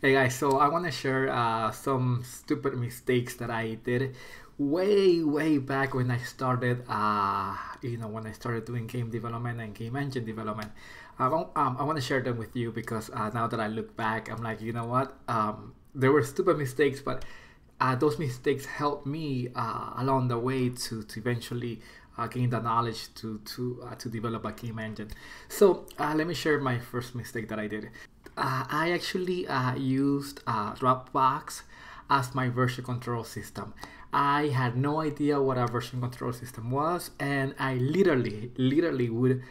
Hey guys, so I want to share uh, some stupid mistakes that I did way, way back when I started, uh, you know, when I started doing game development and game engine development. Um, um, I want to share them with you because uh, now that I look back, I'm like, you know what? Um, there were stupid mistakes, but uh, those mistakes helped me uh, along the way to, to eventually uh, gain the knowledge to to to develop a game engine. So let me share my first mistake that I did. Uh, I actually uh, used uh, Dropbox as my version control system. I had no idea what a version control system was, and I literally, literally would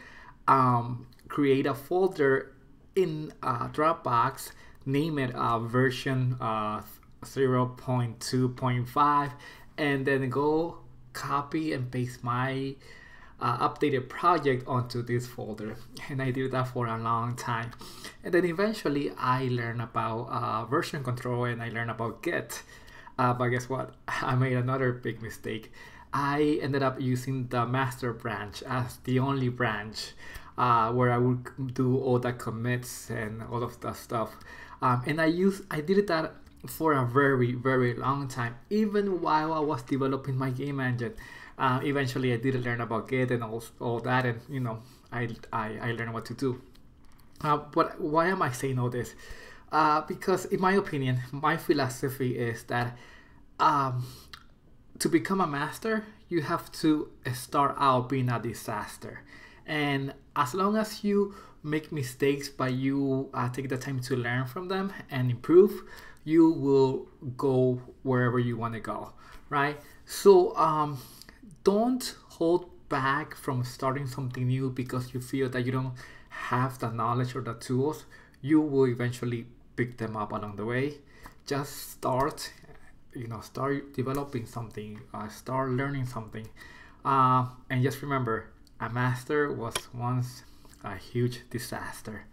um, create a folder in uh, Dropbox, name it uh, version uh, 0.2.5, and then go copy and paste my updated project onto this folder and I did that for a long time and then eventually I learned about uh, version control and I learned about Git. Uh, but guess what? I made another big mistake. I ended up using the master branch as the only branch uh, where I would do all the commits and all of that stuff. Um, and I used I did that for a very very long time even while I was developing my game engine. Uh, eventually I did learn about Git and all, all that and you know I, I, I learned what to do uh, but why am I saying all this? Uh, because in my opinion my philosophy is that um, to become a master you have to start out being a disaster. And as long as you make mistakes but you uh, take the time to learn from them and improve you will go wherever you want to go right? So um, don't hold back from starting something new because you feel that you don't have the knowledge or the tools you will eventually pick them up along the way. Just start you know start developing something uh, start learning something. Uh, and just remember a master was once a huge disaster